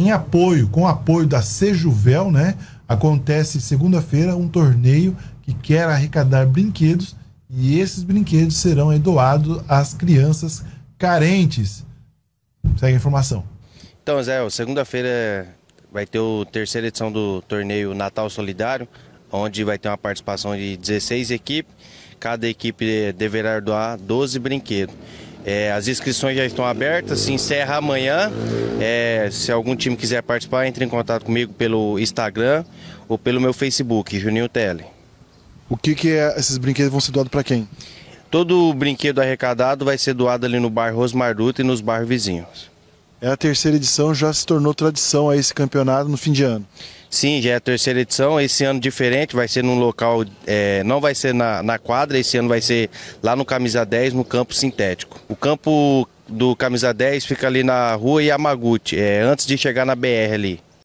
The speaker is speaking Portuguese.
em apoio, com apoio da Sejuvel, né? Acontece segunda-feira um torneio que quer arrecadar brinquedos e esses brinquedos serão doados às crianças carentes. Segue a informação. Então, Zé, segunda-feira vai ter a terceira edição do torneio Natal Solidário, onde vai ter uma participação de 16 equipes. Cada equipe deverá doar 12 brinquedos. É, as inscrições já estão abertas, se encerra amanhã. É, se algum time quiser participar, entre em contato comigo pelo Instagram ou pelo meu Facebook, Juninho Tele. O que, que é, esses brinquedos vão ser doados para quem? Todo brinquedo arrecadado vai ser doado ali no bairro Rosmar Dutra e nos bairros vizinhos. É a terceira edição, já se tornou tradição a esse campeonato no fim de ano. Sim, já é a terceira edição. Esse ano diferente, vai ser num local, é, não vai ser na, na quadra, esse ano vai ser lá no Camisa 10, no campo sintético. O campo do Camisa 10 fica ali na rua Yamaguchi, é, antes de chegar na BR ali.